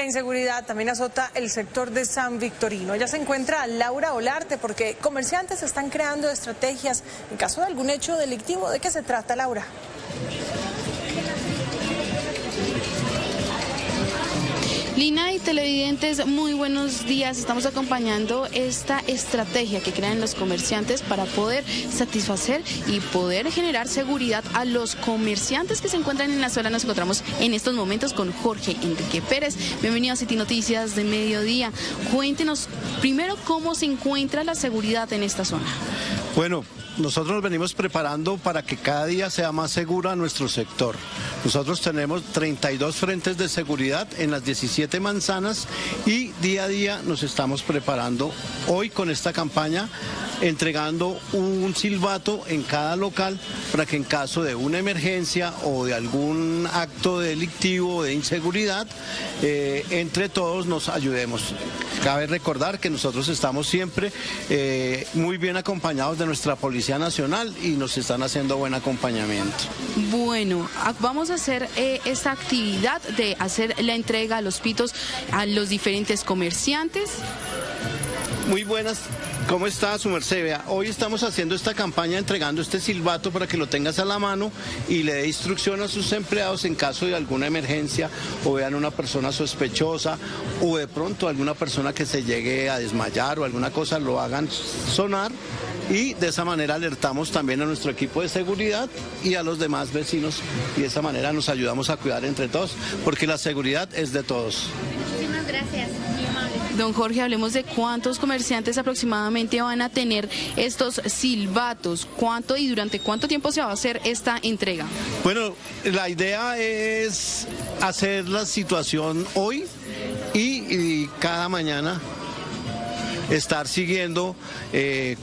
La inseguridad también azota el sector de San Victorino. Ya se encuentra Laura Olarte porque comerciantes están creando estrategias en caso de algún hecho delictivo. ¿De qué se trata, Laura? Lina y televidentes, muy buenos días. Estamos acompañando esta estrategia que crean los comerciantes para poder satisfacer y poder generar seguridad a los comerciantes que se encuentran en la zona. Nos encontramos en estos momentos con Jorge Enrique Pérez. Bienvenido a City Noticias de Mediodía. Cuéntenos primero cómo se encuentra la seguridad en esta zona. Bueno, nosotros nos venimos preparando para que cada día sea más seguro nuestro sector. Nosotros tenemos 32 frentes de seguridad en las 17 manzanas y día a día nos estamos preparando hoy con esta campaña entregando un silbato en cada local para que en caso de una emergencia o de algún acto delictivo o de inseguridad, eh, entre todos nos ayudemos. Cabe recordar que nosotros estamos siempre eh, muy bien acompañados de nuestra Policía Nacional y nos están haciendo buen acompañamiento. Bueno, vamos a hacer eh, esta actividad de hacer la entrega a los pitos a los diferentes comerciantes. Muy buenas ¿Cómo está su merced? hoy estamos haciendo esta campaña entregando este silbato para que lo tengas a la mano y le dé instrucción a sus empleados en caso de alguna emergencia o vean una persona sospechosa o de pronto alguna persona que se llegue a desmayar o alguna cosa lo hagan sonar y de esa manera alertamos también a nuestro equipo de seguridad y a los demás vecinos y de esa manera nos ayudamos a cuidar entre todos porque la seguridad es de todos. Muchísimas gracias. Don Jorge, hablemos de cuántos comerciantes aproximadamente van a tener estos silbatos, cuánto y durante cuánto tiempo se va a hacer esta entrega. Bueno, la idea es hacer la situación hoy y, cada mañana estar siguiendo eh,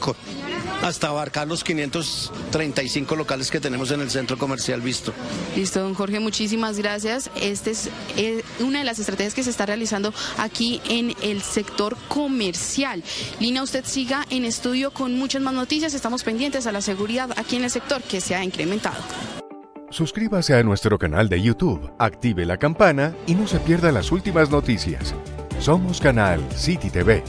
hasta abarcar los 535 locales que tenemos en el centro comercial Visto. Listo, don Jorge, muchísimas gracias. Esta es eh, una de las estrategias que se está realizando aquí en el sector comercial. Lina, usted siga en estudio con muchas más noticias. Estamos pendientes a la seguridad aquí en el sector que se ha incrementado. Suscríbase a nuestro canal de YouTube, active la campana y no se pierda las últimas noticias. Somos Canal City TV.